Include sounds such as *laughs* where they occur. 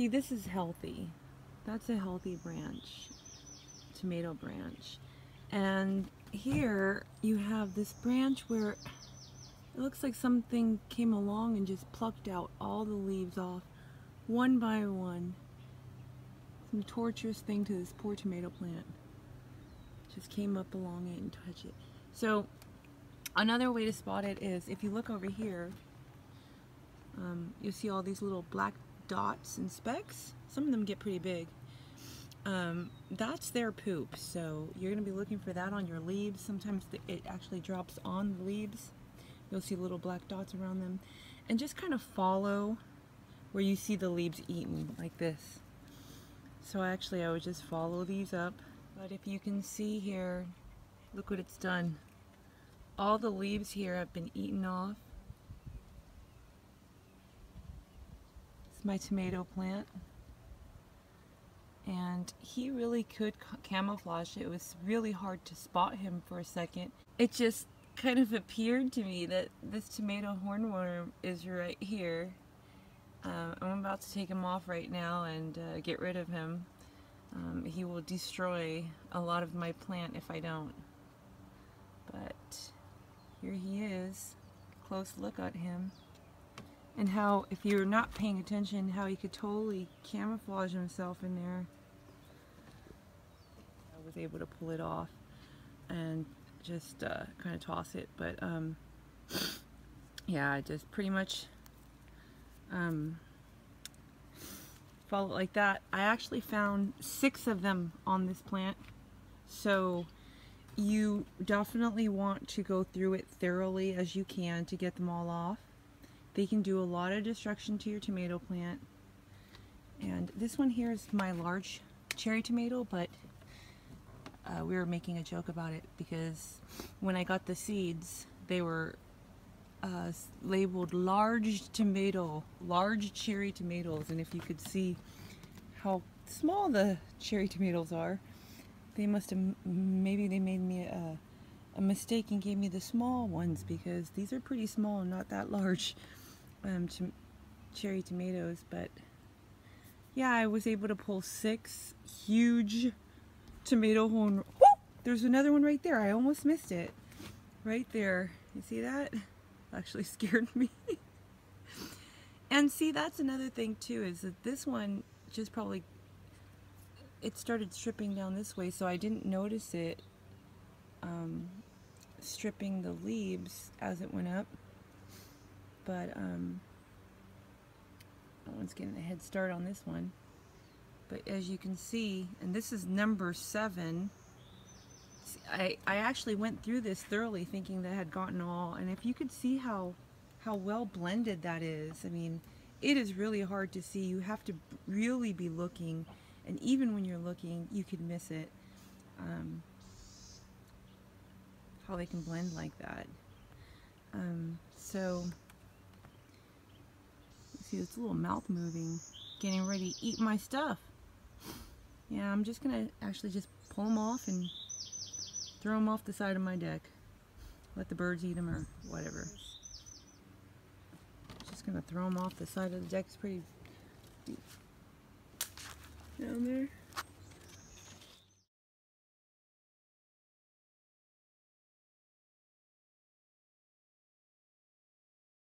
see this is healthy. That's a healthy branch, tomato branch. And here you have this branch where it looks like something came along and just plucked out all the leaves off one by one. Some torturous thing to this poor tomato plant. Just came up along it and touched it. So another way to spot it is if you look over here, um, you'll see all these little black dots and specks. Some of them get pretty big. Um, that's their poop, so you're going to be looking for that on your leaves. Sometimes it actually drops on the leaves. You'll see little black dots around them. And just kind of follow where you see the leaves eaten, like this. So actually I would just follow these up. But if you can see here, look what it's done. All the leaves here have been eaten off. My tomato plant. And he really could camouflage. It was really hard to spot him for a second. It just kind of appeared to me that this tomato hornworm is right here. Uh, I'm about to take him off right now and uh, get rid of him. Um, he will destroy a lot of my plant if I don't. But here he is. Close look at him. And how, if you're not paying attention, how he could totally camouflage himself in there. I was able to pull it off and just uh, kind of toss it. But um, yeah, I just pretty much um, follow it like that. I actually found six of them on this plant. So you definitely want to go through it thoroughly as you can to get them all off. They can do a lot of destruction to your tomato plant. And this one here is my large cherry tomato, but uh, we were making a joke about it because when I got the seeds, they were uh, labeled large tomato, large cherry tomatoes. And if you could see how small the cherry tomatoes are, they must have, maybe they made me a, a mistake and gave me the small ones because these are pretty small and not that large um, cherry tomatoes. But yeah, I was able to pull six huge tomato horn. There's another one right there. I almost missed it. Right there. You see that? *laughs* Actually scared me. *laughs* and see, that's another thing too, is that this one just probably, it started stripping down this way, so I didn't notice it um, stripping the leaves as it went up. But, um, that one's getting a head start on this one. But as you can see, and this is number seven, I, I actually went through this thoroughly thinking that I had gotten all, and if you could see how, how well blended that is, I mean, it is really hard to see. You have to really be looking, and even when you're looking, you could miss it. Um, how they can blend like that. Um, so, see this little mouth moving, getting ready to eat my stuff. Yeah, I'm just gonna actually just pull them off and throw them off the side of my deck. Let the birds eat them or whatever. Just gonna throw them off the side of the deck. It's pretty deep down there.